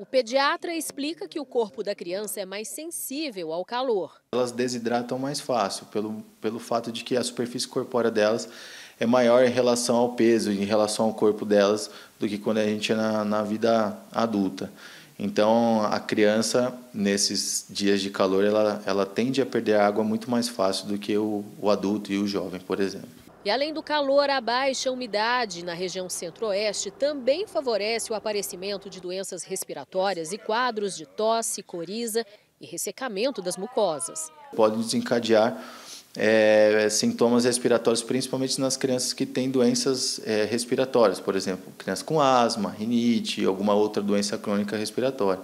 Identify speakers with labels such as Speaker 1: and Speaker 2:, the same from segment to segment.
Speaker 1: O pediatra explica que o corpo da criança é mais sensível ao calor.
Speaker 2: Elas desidratam mais fácil, pelo, pelo fato de que a superfície corpórea delas é maior em relação ao peso, em relação ao corpo delas, do que quando a gente é na, na vida adulta. Então, a criança, nesses dias de calor, ela, ela tende a perder água muito mais fácil do que o, o adulto e o jovem, por exemplo.
Speaker 1: E além do calor, a baixa umidade na região centro-oeste também favorece o aparecimento de doenças respiratórias e quadros de tosse, coriza e ressecamento das mucosas.
Speaker 2: Pode desencadear é, sintomas respiratórios, principalmente nas crianças que têm doenças é, respiratórias, por exemplo, crianças com asma, rinite, alguma outra doença crônica respiratória.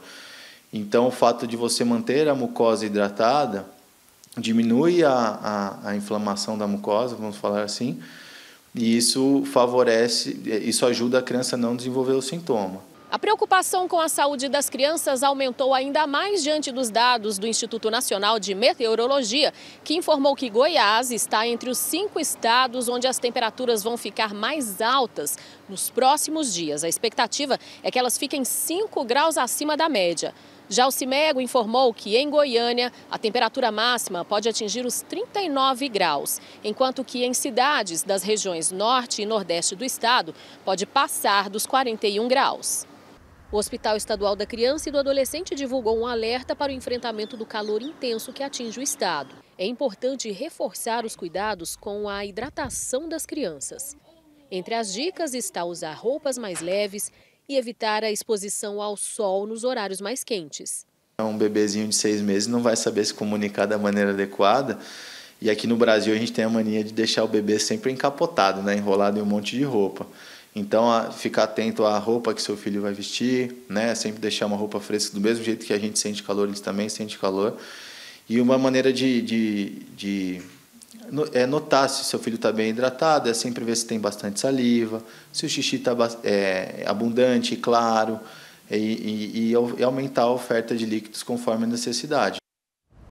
Speaker 2: Então, o fato de você manter a mucosa hidratada diminui a, a, a, inflamação da mucosa, vamos falar assim, e isso favorece, isso ajuda a criança a não desenvolver o sintoma.
Speaker 1: A preocupação com a saúde das crianças aumentou ainda mais diante dos dados do Instituto Nacional de Meteorologia, que informou que Goiás está entre os cinco estados onde as temperaturas vão ficar mais altas nos próximos dias. A expectativa é que elas fiquem 5 graus acima da média. Já o Cimego informou que em Goiânia a temperatura máxima pode atingir os 39 graus, enquanto que em cidades das regiões norte e nordeste do estado pode passar dos 41 graus. O Hospital Estadual da Criança e do Adolescente divulgou um alerta para o enfrentamento do calor intenso que atinge o estado. É importante reforçar os cuidados com a hidratação das crianças. Entre as dicas está usar roupas mais leves e evitar a exposição ao sol nos horários mais quentes.
Speaker 2: Um bebezinho de seis meses não vai saber se comunicar da maneira adequada. E aqui no Brasil a gente tem a mania de deixar o bebê sempre encapotado, né? enrolado em um monte de roupa. Então, a, ficar atento à roupa que seu filho vai vestir, né? Sempre deixar uma roupa fresca, do mesmo jeito que a gente sente calor, eles também sentem calor. E uma maneira de, de, de notar se seu filho está bem hidratado, é sempre ver se tem bastante saliva, se o xixi está é, abundante claro, e, e, e aumentar a oferta de líquidos conforme a necessidade.